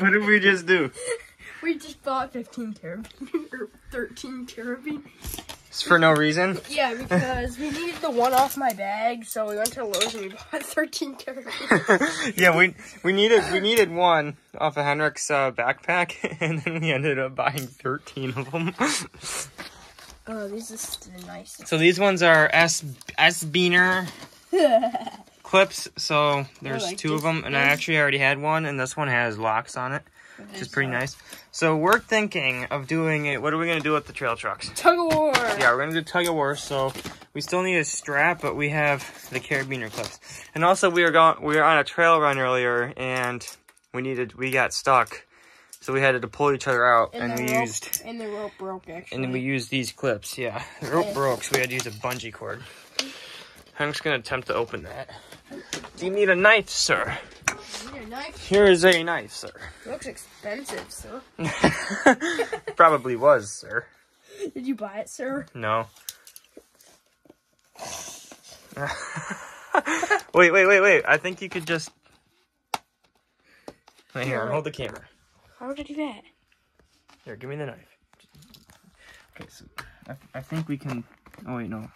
what did we just do? We just bought 15 carabiners, or 13 carabiners. It's for no reason. Yeah, because we needed the one off my bag, so we went to Lowe's and we bought 13 carabiners. yeah, we we needed we needed one off of Henrik's uh, backpack, and then we ended up buying thirteen of them. Oh, these are the nicest. so these ones are S S-Biner clips. So there's like two of them, and I actually already had one, and this one has locks on it, which is pretty nice. So we're thinking of doing it. What are we gonna do with the trail trucks? Tug of war. Yeah, we're gonna do tug of war. So we still need a strap, but we have the carabiner clips. And also, we were going, we were on a trail run earlier, and we needed, we got stuck, so we had to pull each other out, and, the we rope, used, and the rope broke actually. and then we used these clips. Yeah, the rope Yeah. broke, so we had to use a bungee cord. I'm just gonna attempt to open that. Do you need a knife, sir? Need a knife. Here is a knife, sir. looks expensive, sir. Probably was, sir. Did you buy it, sir? No. wait, wait, wait, wait. I think you could just. Wait, here, hold the camera. How would I do that? Here, give me the knife. Okay, so I, I think we can. Oh, wait, no.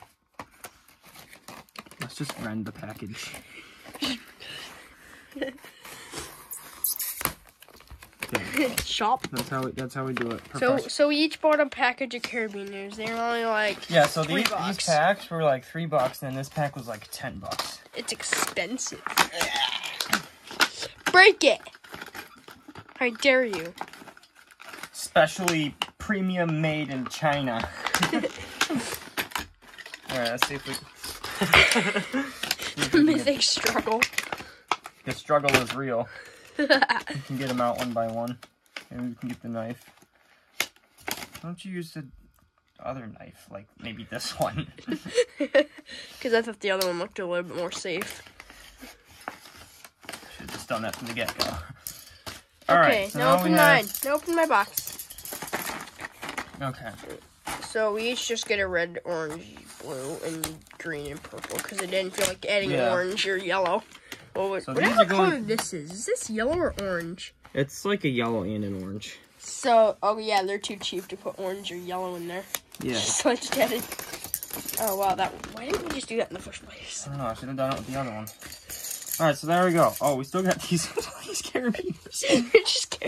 Let's just rend the package. Okay, Shop. that's how we, that's how we do it. So, so we each bought a package of carabiners. They're only like yeah, so three these, these packs were like three bucks, and then this pack was like ten bucks. It's expensive. Break it! I dare you. specially premium made in China. Alright, let's see if we Mythic struggle. the struggle is real. you can get them out one by one. And we can get the knife. Why don't you use the other knife? Like maybe this one. Because I thought the other one looked a little bit more safe. Should have just done that from the get go. okay, Alright, so now now open have- mine. Now open my box. Okay. So we each just get a red, orange, blue, and green and purple because I didn't feel like adding Yeah. orange or yellow. Well, what, So whatever color going- this is, is this yellow or orange? It's like a yellow and an orange. So, oh yeah, they're too cheap to put orange or yellow in there. Yeah. So I just added. Oh wow, that. Why didn't we just do that in the first place? I don't know, I should have done it with the other one. Alright, so there we go. Oh, we still got these, these carabiners. we just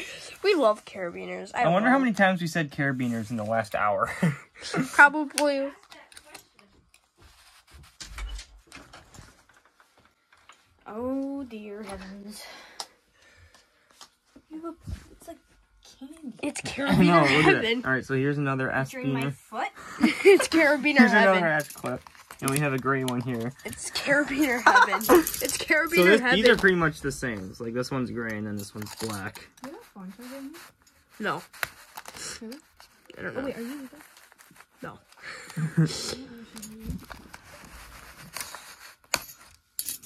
we love carabiners. I, I wonder how many times we said carabiners in the last hour. Probably. Oh dear heavens! It's like candy. It's I carabiner know, look at heaven. that. Alright, so here's another S During my foot. it's carabiner Here's heaven. another S clip. And we have a gray one here. It's carabiner heaven. It's carabiner So this, heaven. these are pretty much the same. It's like this one's gray and then this one's black. You have phone charger in here? No. I don't know. Oh wait, are you with? No.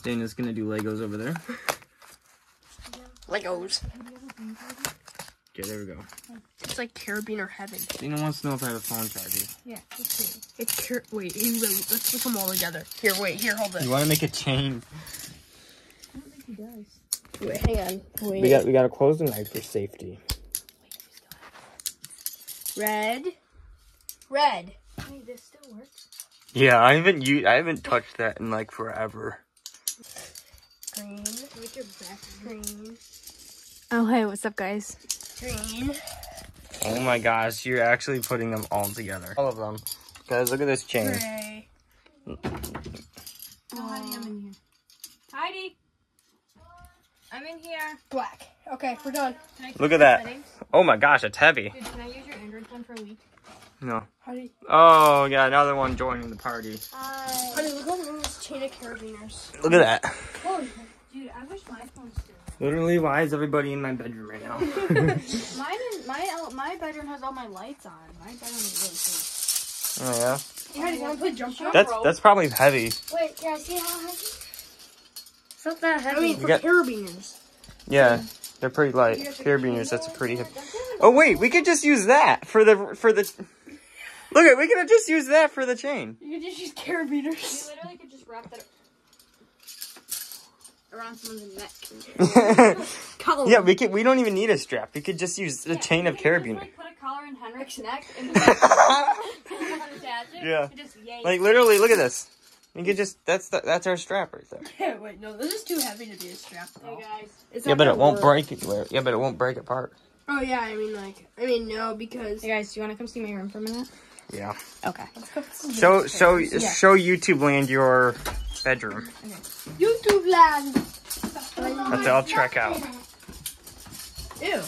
Dana's gonna do Legos over there. Legos. Okay, there we go. It's like carabiner heaven. Dana wants to know if I have a phone charger. Yeah, let's see. It's car- wait. Hey, wait, let's put them all together. Here, wait. Here, hold it. You want to make a chain? I don't think he does. Wait, hang on. Wait. We got we got to close the knife for safety. red. Red. Wait, this still works? Yeah, I haven't I haven't touched that in like forever. Green. With your back. Green. Oh hey, what's up guys? Green. Oh my gosh, you're actually putting them all together. All of them. Guys, look at this chain. Gray. Oh, Heidi, I'm in here. Heidi! I'm in here. Black. Okay, we're done. Look at that. settings? Oh my gosh, it's heavy. Dude, can I use your Android phone for a week? No. Honey, Oh, yeah, another one joining the party. Hi. honey, look at this chain of carabiners. Look at that. Dude, I wish my phone still. Literally, why is everybody in my bedroom right now? Mine and my uh, my bedroom has all my lights on. My bedroom is oh yeah. Hey, honey, wanna play jump rope? That's that's probably heavy. Wait, can I see how heavy? It's not that I mean, for got- carabiners. Yeah, they're pretty light. Carabiners, that's a pretty heavy. Oh wait, we could just use that for the for the. Look at, we could just use that for the chain. You could just use carabiners. You literally could just wrap that. Around someone's neck. Collar. yeah, we could. We don't even need a strap. We could just use the chain of You can just, carabiner. like, put a collar in Henrik's neck and then attach it. Yeah. Just yank. like literally, look at this. You could just. That's the, that's our strap right there. Yeah, wait, no, this is too heavy to be a strap. Hey guys. It's Yeah, but it won't work. break it. Yeah, but it won't break apart. Oh yeah, I mean like, I mean no, because Hey guys, do you want to come see my room for a minute? Yeah. Okay. Show show show YouTube land your bedroom. YouTube land. That's it. I'll check out. Ew.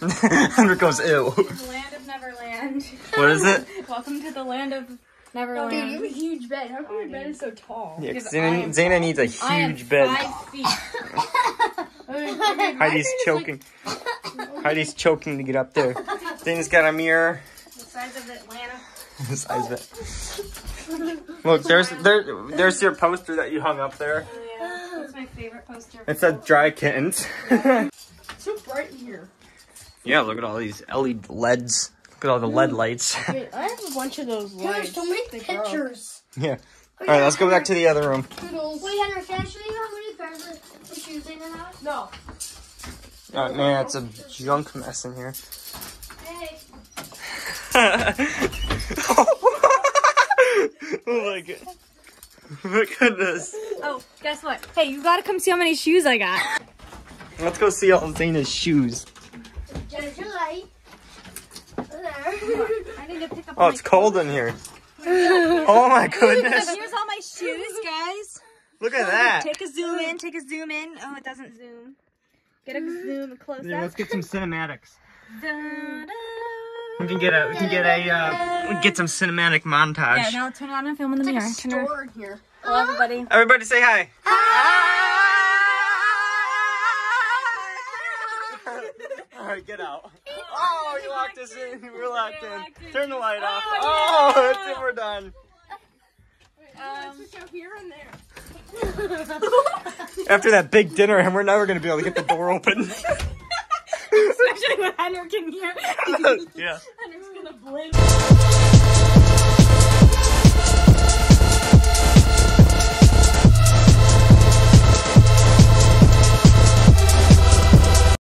Henry goes ew. The land of Neverland. What is it? Welcome to the land of Neverland. dude, you have a huge bed. How come your bed is so tall? Yeah, 'cause Because Zayna, Zayna needs a am huge bed. five feet. Heidi's choking. Heidi's choking to get up there. Zayna's got a mirror. The size of Atlanta. The size of it. Look, there's there, there's your poster that you hung up there. Oh yeah, that's my favorite poster. It said dry kittens. It's so bright in here. yeah, look at all these LED LEDs. Look at all the LED mm. lights. Wait, I have a bunch of those lights. so many They grow. pictures. yeah. Oh, all right, let's go back to the other room. Toodles. Wait, Henry, can I show you how many pairs of shoes they have? No. Oh man, it's a junk mess in here. Hey. oh my god. My goodness. Oh, guess what? Hey, you gotta come see how many shoes I got. Let's go see all Zayna's shoes. Jennifer Light. I need to pick up. Oh, it's cold in here. Oh my goodness. Here's all my shoes, guys. Look at that. Take a zoom in. Take a zoom in. Oh, it doesn't zoom. Get a mm-hmm. zoom close Yeah, up. let's get some cinematics. Da-da. We can get a we can get a uh, we can get some cinematic montage. Yeah, now turn it on and film in the mirror. Turn it on. Store in here. Hello, everybody. Everybody say hi. All right, get out. Oh, you locked us in. We're locked in. locked in. Turn the light off. Oh, Oh, no. that's it. We're done. Um, here and there. After that big dinner, and we're never gonna be able to get the door open. Especially when Henrik in here. yeah. Henrik's gonna blink.